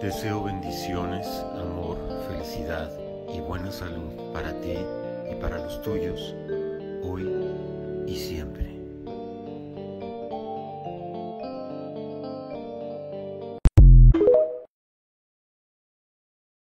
Deseo bendiciones, amor, felicidad y buena salud para ti y para los tuyos, hoy y siempre.